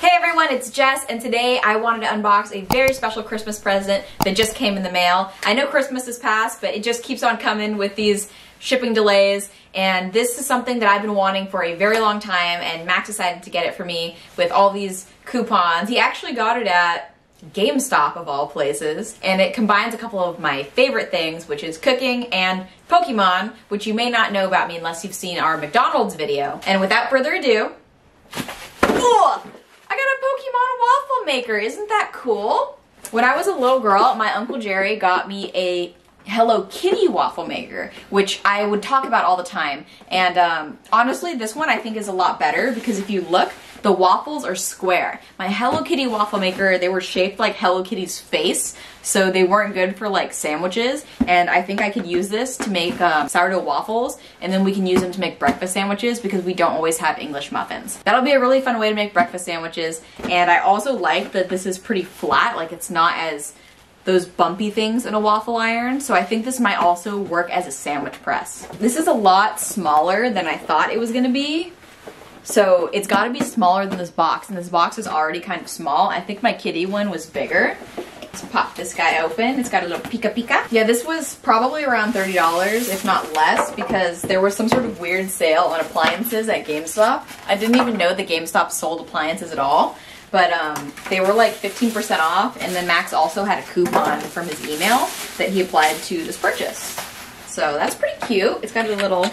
Hey everyone, it's Jess, and today I wanted to unbox a very special Christmas present that just came in the mail. I know Christmas is past, but it just keeps on coming with these shipping delays, and this is something that I've been wanting for a very long time, and Max decided to get it for me with all these coupons. He actually got it at GameStop of all places, and it combines a couple of my favorite things, which is cooking and Pokemon, which you may not know about me unless you've seen our McDonald's video. And without further ado, Ugh! I got a Pokemon waffle maker. Isn't that cool? When I was a little girl, my Uncle Jerry got me a Hello Kitty waffle maker, which I would talk about all the time. And um, honestly, this one I think is a lot better because if you look, the waffles are square. My Hello Kitty waffle maker, they were shaped like Hello Kitty's face, so they weren't good for like sandwiches. And I think I could use this to make um, sourdough waffles, and then we can use them to make breakfast sandwiches because we don't always have English muffins. That'll be a really fun way to make breakfast sandwiches. And I also like that this is pretty flat, like it's not as those bumpy things in a waffle iron, so I think this might also work as a sandwich press. This is a lot smaller than I thought it was gonna be, so it's got to be smaller than this box, and this box is already kind of small. I think my kitty one was bigger. Let's pop this guy open. It's got a little pika pika. Yeah, this was probably around $30, if not less, because there was some sort of weird sale on appliances at GameStop. I didn't even know that GameStop sold appliances at all, but um, they were like 15% off, and then Max also had a coupon from his email that he applied to this purchase. So that's pretty cute. It's got a little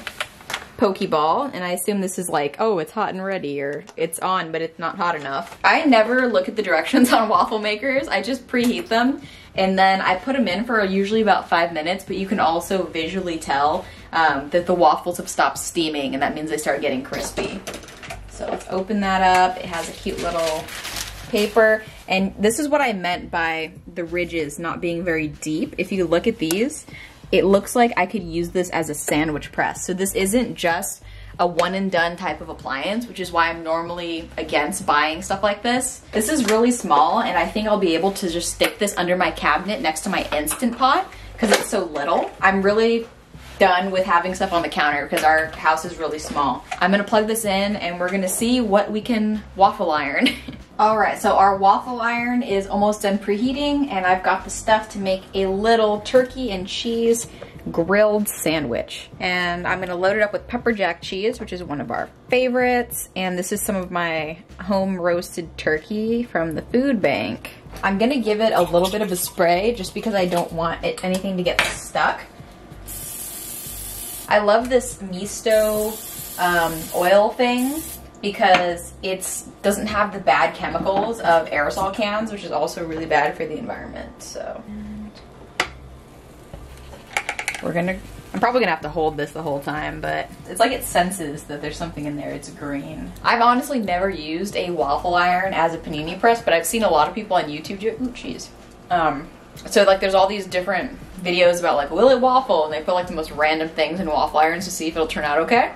Pokeball, and I assume this is like, oh, it's hot and ready, or it's on, but it's not hot enough. I never look at the directions on waffle makers. I just preheat them, and then I put them in for usually about five minutes, but you can also visually tell um, that the waffles have stopped steaming, and that means they start getting crispy. So let's open that up. It has a cute little paper. And this is what I meant by the ridges not being very deep. If you look at these, it looks like I could use this as a sandwich press. So this isn't just a one and done type of appliance, which is why I'm normally against buying stuff like this. This is really small and I think I'll be able to just stick this under my cabinet next to my Instant Pot because it's so little. I'm really done with having stuff on the counter because our house is really small. I'm gonna plug this in and we're gonna see what we can waffle iron. All right, so our waffle iron is almost done preheating and I've got the stuff to make a little turkey and cheese grilled sandwich. And I'm gonna load it up with pepper jack cheese, which is one of our favorites. And this is some of my home roasted turkey from the food bank. I'm gonna give it a little bit of a spray just because I don't want it, anything to get stuck. I love this misto um, oil thing because it doesn't have the bad chemicals of aerosol cans, which is also really bad for the environment. So we're gonna, I'm probably gonna have to hold this the whole time, but it's like it senses that there's something in there. It's green. I've honestly never used a waffle iron as a panini press, but I've seen a lot of people on YouTube do, ooh, cheese. Um, so like there's all these different videos about like, will it waffle? And they put like the most random things in waffle irons to see if it'll turn out okay.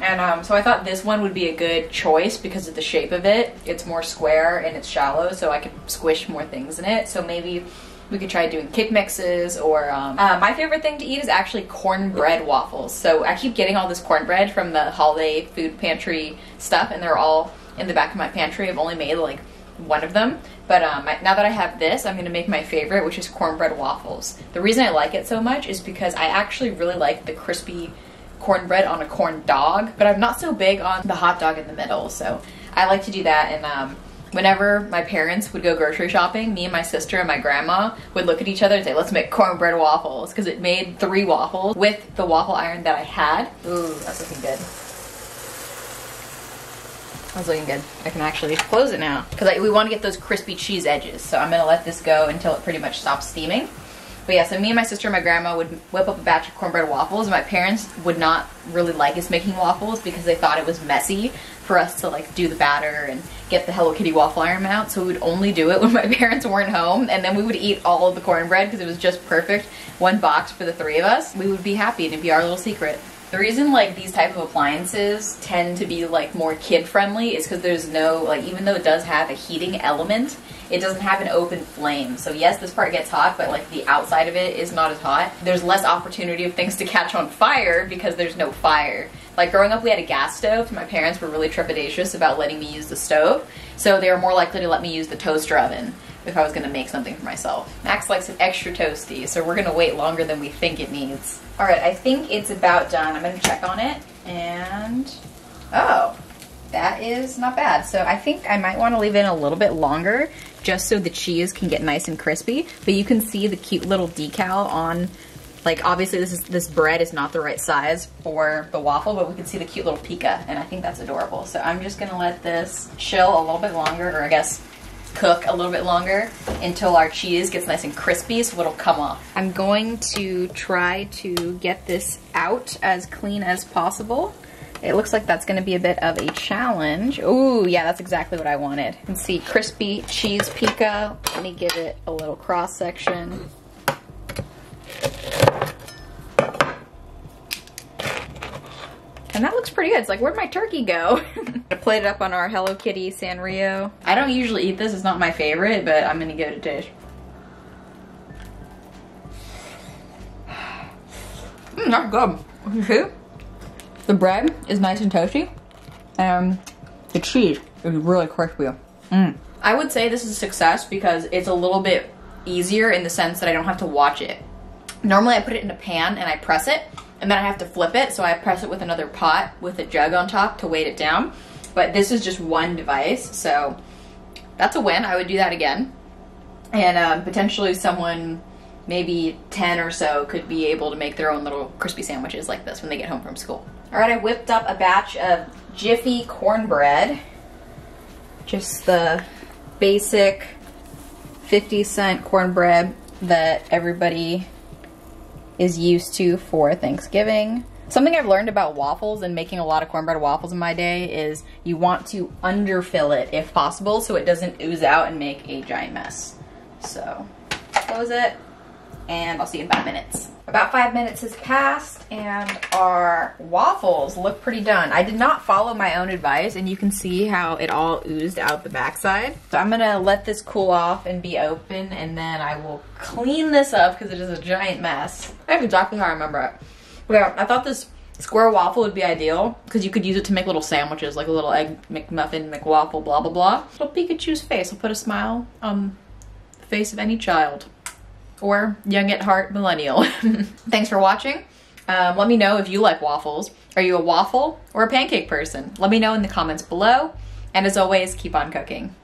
And um, so I thought this one would be a good choice because of the shape of it. It's more square and it's shallow, so I could squish more things in it. So maybe we could try doing kick mixes or um, uh, my favorite thing to eat is actually cornbread waffles. So I keep getting all this cornbread from the holiday food pantry stuff, and they're all in the back of my pantry. I've only made like one of them. But um, I, now that I have this, I'm going to make my favorite, which is cornbread waffles. The reason I like it so much is because I actually really like the crispy cornbread on a corn dog, but I'm not so big on the hot dog in the middle. So I like to do that. And um, whenever my parents would go grocery shopping, me and my sister and my grandma would look at each other and say, let's make cornbread waffles because it made three waffles with the waffle iron that I had. Ooh, that's looking good. That's looking good. I can actually close it now because we want to get those crispy cheese edges. So I'm going to let this go until it pretty much stops steaming. But yeah, so me and my sister and my grandma would whip up a batch of cornbread waffles. My parents would not really like us making waffles because they thought it was messy for us to like do the batter and get the Hello Kitty waffle iron out. So we would only do it when my parents weren't home and then we would eat all of the cornbread because it was just perfect. One box for the three of us. We would be happy and it'd be our little secret. The reason like these type of appliances tend to be like more kid friendly is because there's no like even though it does have a heating element it doesn't have an open flame. So yes, this part gets hot, but like the outside of it is not as hot. There's less opportunity of things to catch on fire because there's no fire. Like growing up, we had a gas stove. My parents were really trepidatious about letting me use the stove So they were more likely to let me use the toaster oven if I was gonna make something for myself. Max likes it extra toasty, so we're gonna wait longer than we think it needs. All right, I think it's about done. I'm gonna check on it and, oh, that is not bad. So I think I might wanna leave it in a little bit longer just so the cheese can get nice and crispy. But you can see the cute little decal on like obviously this is this bread is not the right size for the waffle, but we can see the cute little Pika and I think that's adorable. So I'm just gonna let this chill a little bit longer, or I guess cook a little bit longer until our cheese gets nice and crispy so it'll come off. I'm going to try to get this out as clean as possible. It looks like that's gonna be a bit of a challenge. Ooh, yeah, that's exactly what I wanted. You can see crispy cheese Pika. Let me give it a little cross section. And that looks pretty good. It's like, where'd my turkey go? I played it up on our Hello Kitty Sanrio. I don't usually eat this. It's not my favorite, but I'm gonna give it a taste. Mmm, that's good. See? The bread is nice and toasty. And the cheese is really crispy. Mm. I would say this is a success because it's a little bit easier in the sense that I don't have to watch it. Normally I put it in a pan and I press it and then I have to flip it. So I press it with another pot with a jug on top to weight it down. But this is just one device, so that's a win. I would do that again. And um, potentially someone, maybe 10 or so, could be able to make their own little crispy sandwiches like this when they get home from school. All right, I whipped up a batch of Jiffy cornbread. Just the basic 50 cent cornbread that everybody is used to for Thanksgiving. Something I've learned about waffles and making a lot of cornbread waffles in my day is you want to underfill it if possible so it doesn't ooze out and make a giant mess. So close it and I'll see you in five minutes. About five minutes has passed and our waffles look pretty done. I did not follow my own advice and you can see how it all oozed out the backside. So I'm gonna let this cool off and be open and then I will clean this up because it is a giant mess. I have exactly how I remember it. Yeah, I thought this square waffle would be ideal because you could use it to make little sandwiches like a little egg McMuffin, McWaffle, blah, blah, blah. Little Pikachu's face will put a smile on the face of any child or young at heart millennial. Thanks for watching. Um, let me know if you like waffles. Are you a waffle or a pancake person? Let me know in the comments below. And as always, keep on cooking.